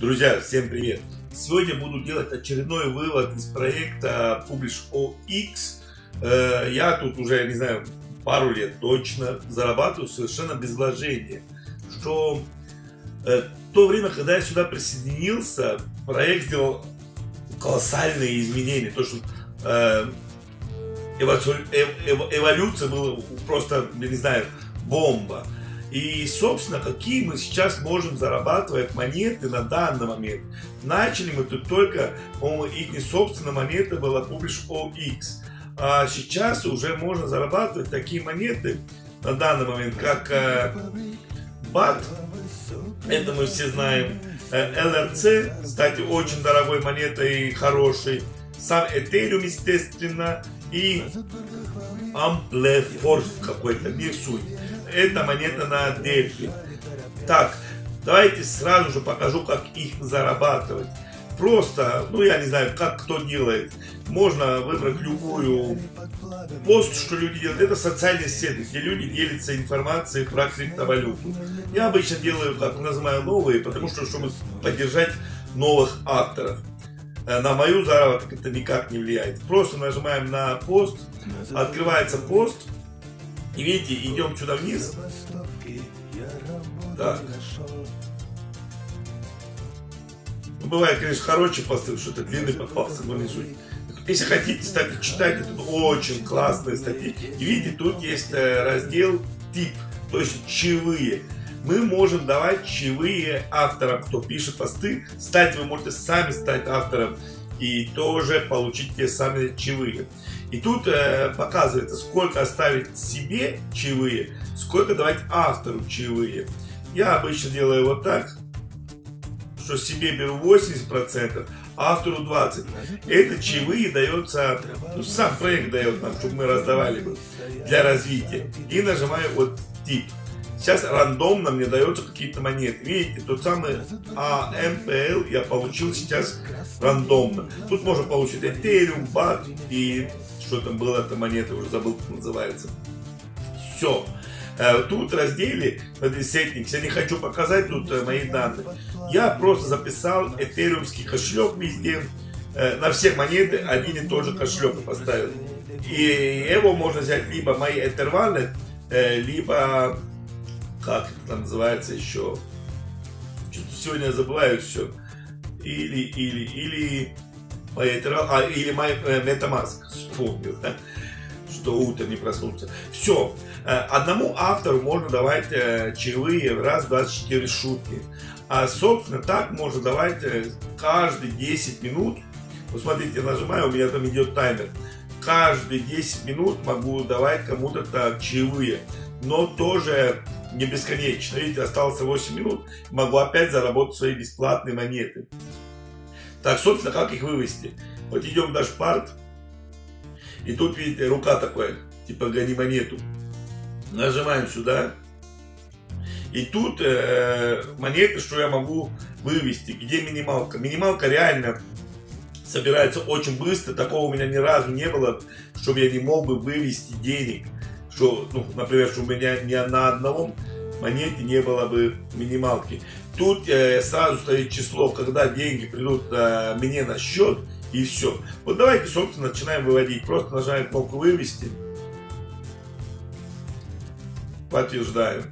Друзья, всем привет! Сегодня буду делать очередной вывод из проекта Publish OX. Э, я тут уже, не знаю, пару лет точно зарабатываю совершенно без вложения. Что э, в то время, когда я сюда присоединился, проект сделал колоссальные изменения. То, что э, эволюция была просто, я не знаю, бомба. И, собственно, какие мы сейчас можем зарабатывать монеты на данный момент. Начали мы тут только, по-моему, их собственная монета была Publish OX. А сейчас уже можно зарабатывать такие монеты на данный момент, как э, BAT, это мы все знаем, э, LRC, кстати, очень дорогой монетой и хороший, сам Ethereum, естественно, и Amplefort какой-то, не суть эта монета на Дельфи. Так, давайте сразу же покажу, как их зарабатывать. Просто, ну я не знаю, как кто делает. Можно выбрать любую пост, что люди делают. Это социальные сети, где люди делятся информацией про криптовалюту. Я обычно делаю, как называю, новые, потому что, чтобы поддержать новых авторов. Э, на мою заработок это никак не влияет. Просто нажимаем на пост, открывается пост, и видите, идем сюда вниз. Так. Ну, бывает, конечно, хороший посыл, что-то длинный попался, но не суть. Если хотите, кстати, читайте, тут очень классные статьи. И видите, тут есть э, раздел тип, то есть чаевые. Мы можем давать чаевые авторам, кто пишет посты. Стать вы можете сами стать автором и тоже получить те самые чаевые. И тут э, показывается, сколько оставить себе чаевые, сколько давать автору чаевые. Я обычно делаю вот так, что себе беру 80%, а автору 20%. Это чаевые дается, ну, сам проект дает нам, чтобы мы раздавали для развития. И нажимаю вот тип. Сейчас рандомно мне даются какие-то монеты. Видите, тот самый AMPL я получил сейчас рандомно. Тут можно получить Ethereum, BAT и что там было, эта монета, уже забыл, как называется. Все. Э, тут разделе Settings, я не хочу показать тут э, мои данные. Я просто записал этериумский кошелек везде. Э, на все монеты один и тот же кошелек поставил. И его можно взять либо мои Ether либо как это называется еще. Сегодня я забываю все. Или, или, или а, или э, MetaMask вспомнил, да? что утро не проснулся. Все. Э, одному автору можно давать э, чаевые в раз 24 шутки. А, собственно, так можно давать каждые 10 минут. Вот смотрите, нажимаю, у меня там идет таймер. Каждые 10 минут могу давать кому-то чаевые. Но тоже не бесконечно. Видите, осталось 8 минут. Могу опять заработать свои бесплатные монеты. Так, собственно, как их вывести? Вот идем в дашпарт, и тут, видите, рука такая, типа гони монету. Нажимаем сюда. И тут э, монеты, что я могу вывести. Где минималка? Минималка реально собирается очень быстро. Такого у меня ни разу не было, чтобы я не мог бы вывести денег. Что, ну, например, что у меня ни на одном монете не было бы минималки. Тут э, сразу стоит число, когда деньги придут э, мне на счет, и все. Вот давайте, собственно, начинаем выводить. Просто нажимаем кнопку «Вывести». Подтверждаем.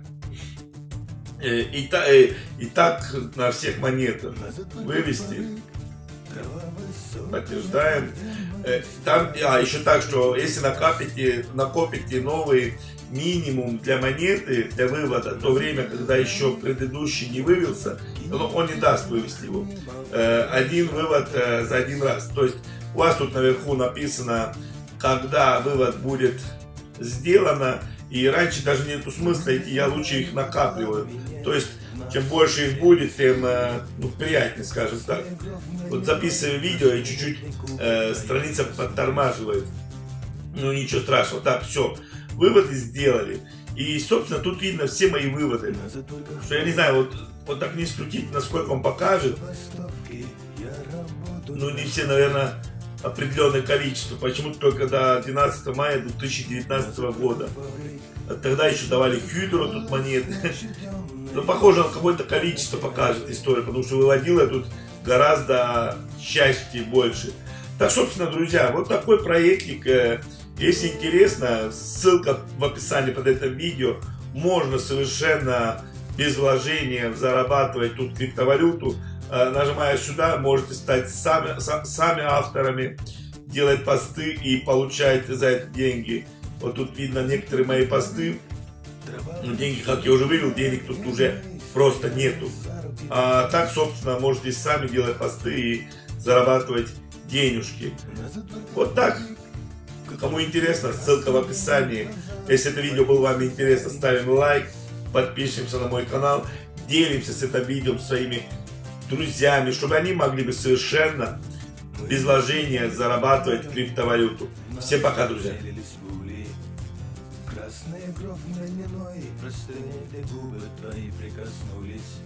Э, и, э, и так на всех монетах. Вывести. Подтверждаем. Э, там, а, еще так, что если накопите, накопите новые минимум для монеты, для вывода, то время, когда еще предыдущий не вывелся, он не даст вывести его. Э, один вывод э, за один раз. То есть у вас тут наверху написано, когда вывод будет сделано, и раньше даже нету смысла идти, я лучше их накапливаю. То есть чем больше их будет, тем э, ну, приятнее, скажем так. Вот записываю видео и чуть-чуть э, страница подтормаживает. Ну ничего страшного. Так, все выводы сделали. И, собственно, тут видно все мои выводы. Что я не знаю, вот, вот так не скрутить, насколько он покажет. Ну, не все, наверное, определенное количество. Почему-то только до 12 мая 2019 года. Тогда еще давали Хюдро тут монеты. Ну, похоже, на какое-то количество покажет история, потому что выводил я тут гораздо чаще больше. Так, собственно, друзья, вот такой проектик. Э, если интересно, ссылка в описании под этим видео. Можно совершенно без вложения зарабатывать тут криптовалюту. Э, нажимая сюда, можете стать сами, сами авторами, делать посты и получать за это деньги. Вот тут видно некоторые мои посты. Но деньги, как я уже вывел, денег тут уже просто нету. А так, собственно, можете сами делать посты и зарабатывать денежки. Вот так. Кому интересно, ссылка в описании. Если это видео было вам интересно, ставим лайк, подпишемся на мой канал, делимся с этим видео своими друзьями, чтобы они могли бы совершенно без вложения зарабатывать криптовалюту. Всем пока, друзья. Красная кровь на простыни губы твои прикоснулись.